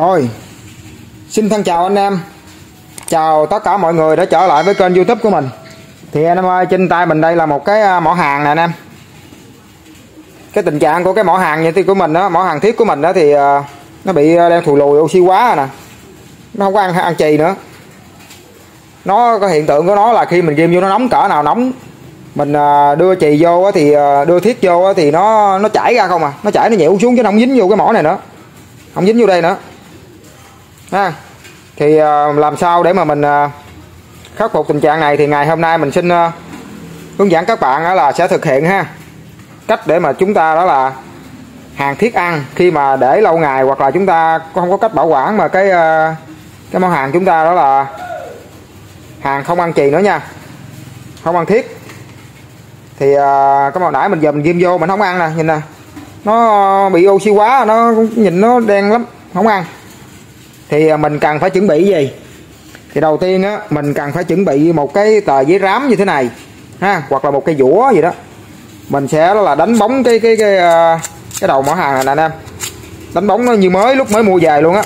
Rồi, xin thân chào anh em. Chào tất cả mọi người đã trở lại với kênh youtube của mình. Thì anh em ơi, trên tay mình đây là một cái à, mỏ hàng nè anh em. Cái tình trạng của cái mỏ hàng như thế của mình đó, mỏ hàng thiết của mình đó thì à, nó bị à, đen đang thù lùi oxy quá nè. Nó không có ăn, ăn chì nữa. Nó có hiện tượng của nó là khi mình ghim vô nó nóng cỡ nào nóng mình đưa chì vô thì đưa thiết vô thì nó nó chảy ra không à. Nó chảy nó nhịu xuống chứ nó không dính vô cái mỏ này nữa. Không dính vô đây nữa ha. Thì ờ, làm sao để mà mình ờ, khắc phục tình trạng này? Thì ngày hôm nay mình xin ờ, hướng dẫn các bạn đó là sẽ thực hiện ha. Cách để mà chúng ta đó là hàng thiết ăn khi mà để lâu ngày hoặc là chúng ta không có cách bảo quản mà cái cái món hàng chúng ta đó là hàng không ăn trì nữa nha. Không ăn thiết. Thì cái màu nãy mình giờ mình ghim vô mình không ăn nè, nhìn nè. Nó bị oxy quá, nó nhìn nó đen lắm, không ăn thì à, mình cần phải chuẩn bị gì? Thì đầu tiên á, mình cần phải chuẩn bị một cái tờ giấy rám như thế này, ha, hoặc là một cây dũa gì đó. Mình sẽ là đánh bóng cái cái cái à, cái đầu mỏ hàng này nè anh em. Đánh bóng nó như mới, lúc mới mua về luôn á.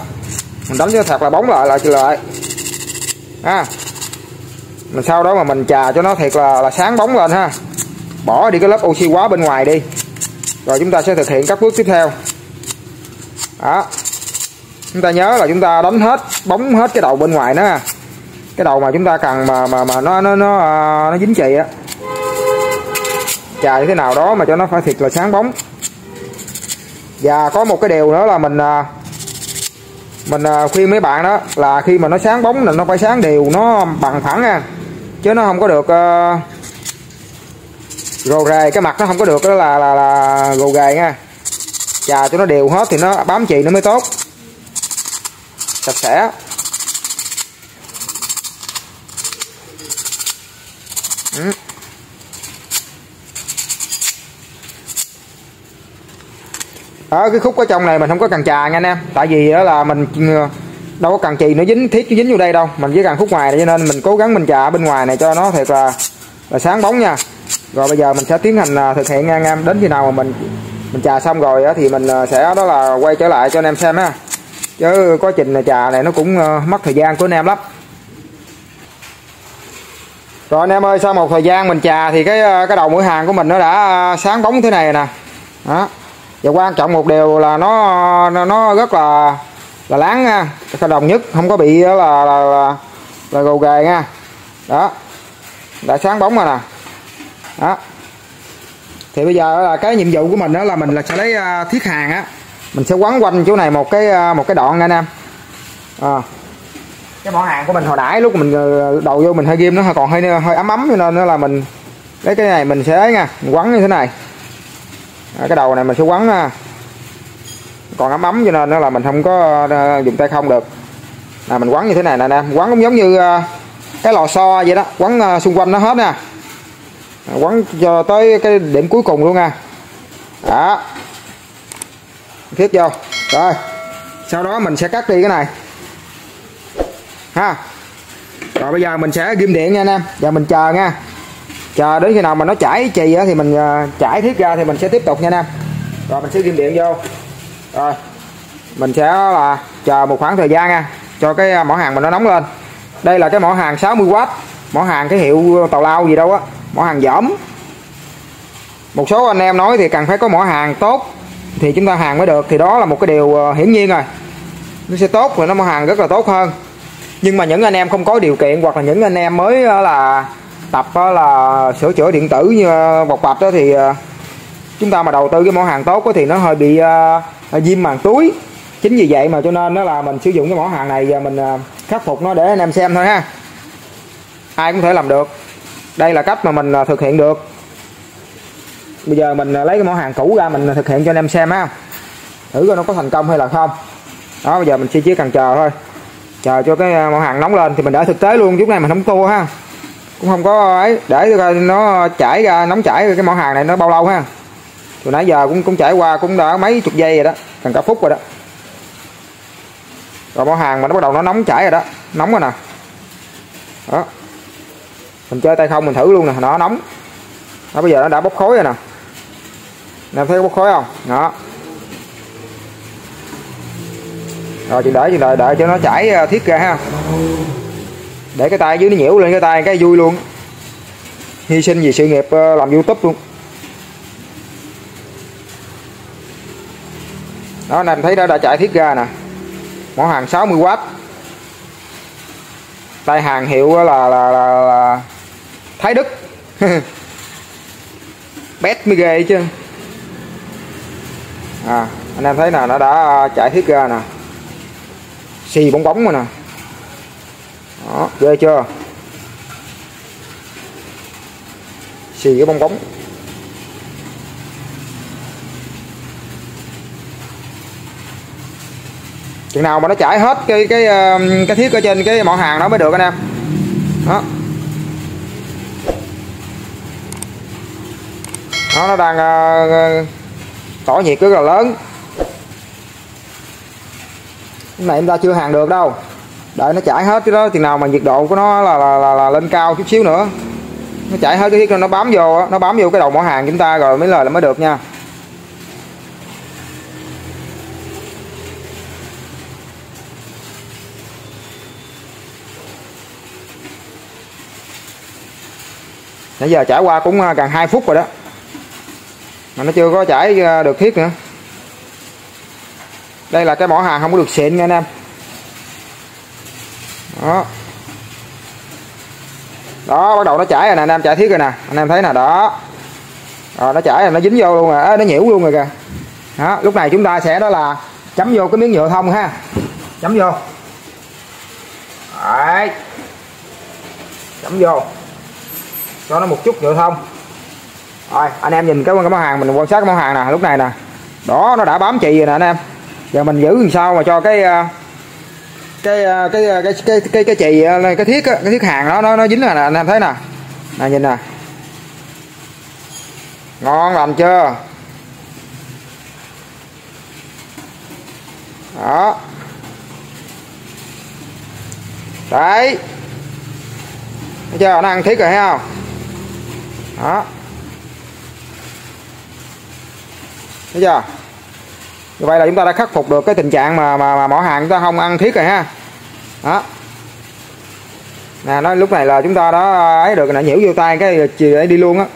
Mình đánh cho thật là bóng lại lại lại. Ha. Mình sau đó mà mình chà cho nó thiệt là là sáng bóng lên ha. Bỏ đi cái lớp oxy hóa bên ngoài đi. Rồi chúng ta sẽ thực hiện các bước tiếp theo. Đó chúng ta nhớ là chúng ta đánh hết bóng hết cái đầu bên ngoài nó cái đầu mà chúng ta cần mà mà mà nó nó nó à, nó dính chì á. Chài thế nào đó mà cho nó phải thiệt là sáng bóng. Và có một cái điều nữa là mình à, mình à, khuyên mấy bạn đó là khi mà nó sáng bóng là nó phải sáng đều nó bằng phẳng nha. Chứ nó không có được uh, gồ rề cái mặt nó không có được đó là là, là gồ ghề nha. Chà cho nó đều hết thì nó bám chì nó mới tốt sạch sẽ. Ừ. ở cái khúc ở trong này mình không có cần trà nha anh em. Tại vì đó là mình ừ, đâu có cần chì nó dính, thiết, dính vô đây đâu. Mình chỉ cần khúc ngoài này cho nên mình cố gắng mình trà bên ngoài này cho nó thiệt là là sáng bóng nha. Rồi bây giờ mình sẽ tiến hành à, thực hiện nha anh em. Đến khi nào mà mình mình trà xong rồi thì mình à, sẽ đó là quay trở lại cho anh em xem ha chứ quá trình trà này nó cũng ờ, mất thời gian của anh em lắm. Rồi anh em ơi sau một thời gian mình trà thì cái ờ, cái đầu mũi hàng của mình nó đã ờ, sáng bóng thế này nè. Đó. Và quan trọng một điều là nó nó, nó rất là là láng nha. Cái đồng nhất không có bị là là là, là gồ ghề nha. Đó. Đã sáng bóng rồi nè. Đó. Thì bây giờ là cái nhiệm vụ của mình đó là mình là sẽ lấy thiết hàng á mình sẽ quấn quanh chỗ này một cái à, một cái đoạn nha anh em. À. cái mỏ hàng của mình hồi nãy lúc mình à, đầu vô mình hơi ghim nó còn hơi hơi ấm ấm cho nên là mình lấy cái này mình sẽ nha mình quấn như thế này. À, cái đầu này mình sẽ quấn nha còn ấm ấm cho nên là mình không có dùng tay không được. Là mình quấn như thế này nè anh em quấn cũng giống như cái lò xo vậy đó quấn xung quanh nó hết nè quấn cho tới cái điểm cuối cùng luôn nha. Đó thiết vô. Rồi. Sau đó mình sẽ cắt đi cái này. Ha. Rồi bây giờ mình sẽ ghim điện nha anh em. Giờ mình chờ nha. Chờ đến khi nào mà nó chảy chì thì mình ờ, chảy thiết ra thì mình sẽ tiếp tục nha anh em. Rồi mình sẽ ghim điện vô. Rồi. Mình sẽ là chờ một khoảng thời gian nha, cho cái ờ, mỏ hàng mình nó nóng lên. Đây là cái mỏ hàng 60W mỏ hàng cái hiệu ờ, tàu lao gì đâu á. Mỏ hàng dởm. Một số anh em nói thì cần phải có mỏ hàng tốt thì chúng ta hàng mới được, thì đó là một cái điều ờ, hiển nhiên rồi. Nó sẽ tốt và nó mua hàng rất là tốt hơn. Nhưng mà những anh em không có điều kiện hoặc là những anh em mới ờ, là tập ờ, là sửa chữa điện tử như bọc bạch đó thì chúng ta mà đầu tư cái mỏ hàng tốt thì nó hơi bị diêm màng túi. Chính vì vậy mà cho nên đó là mình sử dụng cái mỏ hàng này và mình khắc phục nó để anh em xem thôi ha. Ai cũng thể làm được. Đây là cách mà mình thực hiện được bây giờ mình à, lấy cái mẫu hàng cũ ra mình thực hiện cho anh em xem ha. Thử coi nó có thành công hay là không. Đó, bây giờ mình chỉ chỉ cần chờ thôi. Chờ cho cái à, mẫu hàng nóng lên thì mình để thực tế luôn, chút này mình không tua ha. Cũng không có ấy, để coi nó chảy ra, nóng chảy cái mẫu hàng này nó bao lâu ha. Từ nãy giờ cũng cũng chảy qua cũng đã mấy chục giây rồi đó, gần cả phút rồi đó. Rồi mẫu hàng mà nó bắt đầu nó nóng chảy rồi đó, nóng rồi nè. Đó. Mình chơi tay không mình thử luôn nè, nó nóng. Đó, bây giờ nó đã bốc khói rồi nè em thấy bốc khói không? Đó. Rồi chị đợi chị đợi đợi cho nó chảy ờ, thiết ra ha. Để cái tay dưới nó nhiễu lên cái tay cái vui luôn. Hy sinh vì sự nghiệp ờ, làm youtube luôn. Đó anh em thấy đó đã chạy thiết ra nè. Mỏ hàng 60W tay hàng hiệu ờ, là là, là, là Thái Đức. Bét mới ghê chứ à anh em thấy nè nó đã à, chạy thiết ra nè. Xì bóng bóng rồi nè. Đó ghê chưa? Xì cái bong bóng. Chừng nào mà nó chảy hết cái cái à, cái thiết ở trên cái mỏ hàng đó mới được anh em. Đó. Nó nó đang uh, tỏ nhiệt rất là lớn. Cái này em ta chưa hàng được đâu. Đợi nó chảy hết cái đó thì nào mà nhiệt độ của nó là, là, là, là lên cao chút xíu nữa. Nó chảy hết cái thiết nó bám vô nó bám vô cái đầu mỏ hàng chúng ta rồi mới lời là mới được nha. Nãy giờ trải qua cũng à, gần 2 phút rồi đó mà nó chưa có chảy ờ, được thiết nữa. Đây là cái mỏ hàng không có được xịn nha anh em. Đó. Đó bắt đầu nó chảy rồi nè anh em chảy thiết rồi nè. Anh em thấy nè đó. Rồi nó chảy rồi nó dính vô luôn rồi. À, nó nhiễu luôn rồi kìa. Đó lúc này chúng ta sẽ đó là chấm vô cái miếng nhựa thông ha. Chấm vô. Đấy. Chấm vô. Cho nó một chút nhựa thông rồi, anh em nhìn cái cái món hàng, mình quan sát cái món hàng nè, lúc này nè. Đó, nó đã bám chì rồi nè, anh em. Giờ mình giữ làm sao mà cho cái ờ, ờ, ờ, cái cái cái cái cái cái chì cái thiết cái thiết hàng đó, nó nó dính rồi nè, anh em thấy nè. Nè, nhìn nè. Ngon lành chưa? Đó. Đấy. Thấy chưa, nó ăn thiết rồi, thấy không? Đó. Thấy chưa? Như vậy là chúng ta đã khắc phục được cái tình trạng mà mà, mà mỏ hàng chúng ta không ăn thiết rồi ha. Đó. Nè nó lúc này là chúng ta đã à, ấy được nè nhiễu vô tay cái chìa ấy đi luôn á.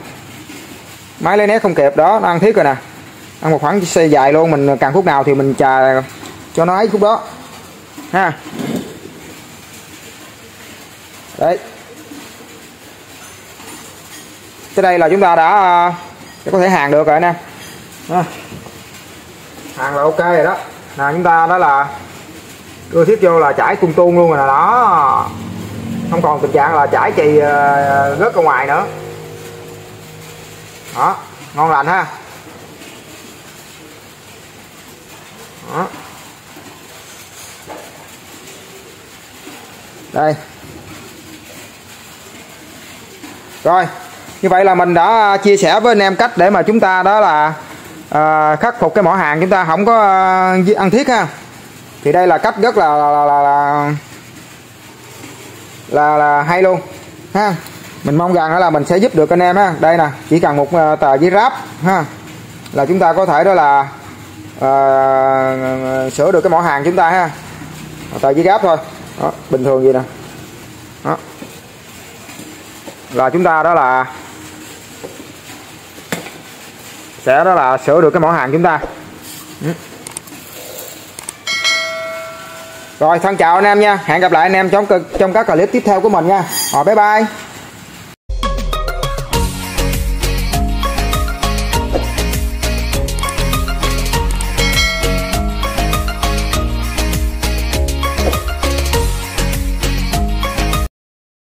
Máy lấy nét không kịp đó nó ăn thiết rồi nè. Ăn một khoảng xe dài luôn mình càng khúc nào thì mình chờ cho nó ấy khúc đó. Ha. Đấy. Cái đây là chúng ta à, đã có thể hàng được rồi anh em hàng là ok rồi đó. Là chúng ta đó là đưa thiết vô là chảy tung tung luôn rồi nè, đó. Không còn tình trạng là chảy chì ờ, rớt ra ngoài nữa. Đó, ngon lành ha. Đó. đây. Rồi, như vậy là mình đã chia sẻ với anh em cách để mà chúng ta đó là à, khắc phục cái mỏ hàng chúng ta không có ờ, ăn thiết ha. Thì đây là cách rất là là là, là, là, là, là hay luôn ha. Mình mong rằng là mình sẽ giúp được anh em ha. Đây nè chỉ cần một ờ, tờ giấy ráp ha. Là chúng ta có thể đó là à, sửa được cái mỏ hàng chúng ta ha. Tờ giấy ráp thôi. Đó, bình thường gì nè. Đó. là chúng ta đó là sẽ đó là sửa được cái mỏ hàng chúng ta. Ừ. Rồi, thân chào anh em nha. Hẹn gặp lại anh em trong trong các clip tiếp theo của mình nha. Rồi, bye bye.